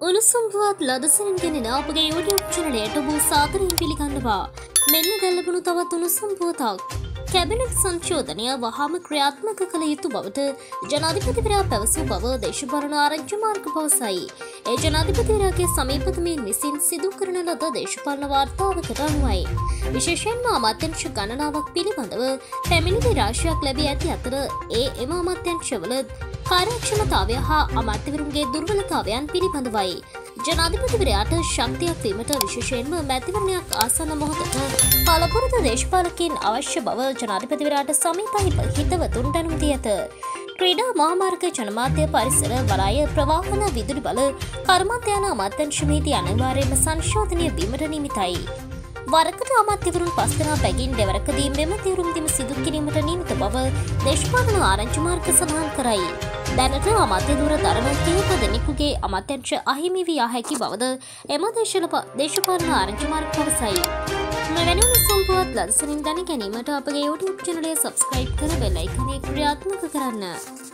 උණුසුම් පුවත් ලදසරින් ගෙනෙන අපගේ YouTube චැනලයට ඔබ සාදරයෙන් පිළිගන්නවා. මෙන්න දැල්ලබුණු තවත් උණුසුම් පුවතක්. කැබිනට් සංශෝධනය වහාම ක්‍රියාත්මක කළ යුතු බවට ජනාධිපතිවරයා පැවසූ බව දේශපාලන ආරංචි මාර්ග පවසයි. ඒ ජනාධිපතිවරයාගේ සමීපතමීන් විසින් සිදු කරන ලද දේශපාලන වාර්තාවකට අනුවයි. විශේෂයෙන්ම අමාත්‍යංශ ගණනාවක් පිළිබඳව පැමිණිලි රාශියක් ලැබී ඇති අතර ඒ එම අමාත්‍යංශවල කාර්යක්ෂමතාවය හා අමාත්‍යවරුන්ගේ දුර්වලතාවයන් පිළිබඳවයි. ජනාධිපතිවරයාට ශක්තියක් වීමට විශේෂයෙන්ම මැතිවරණයක් ආසන්න මොහොතට පලපුරත දේශපාලකින් අවශ්‍ය බව ජනාධිපතිවරයාට සමීපහි හිතවතුන් දැනුම් දී ඇත. ක්‍රීඩා මාමාර්ග ජනමාධ්‍ය පරිසර වරාය ප්‍රවාහන විදුලි බල කර්මාන්තයන අමාත්‍යංශමේදී අනිවාර්යයෙන්ම සංශෝධනය වීමට නිමිතයි. වරකට අමාත්‍යවරුන් පස්දනා පැගින් දෙවරකදී මෙම තේරුම් දිම සිදු කිරීමට නීමිත බව දේශපාලන ආරංචි මාර්ග සඳහන් කරයි. දැනට අමාත්‍යදුර දරන කිහිප දෙනෙකුගේ අමාත්‍යංශ අහිමි විය හැකි බවද එම දේශල දේශපාලන ආරංචි මාර්ග පවසයි. මෙවැනි සම්පුවත් ලදසනින් දැන ගැනීමට අපගේ YouTube චනලය සබස්ක්‍රයිබ් කර වෙල්ලයිකනේ ක්‍රියාත්මක කරන්න.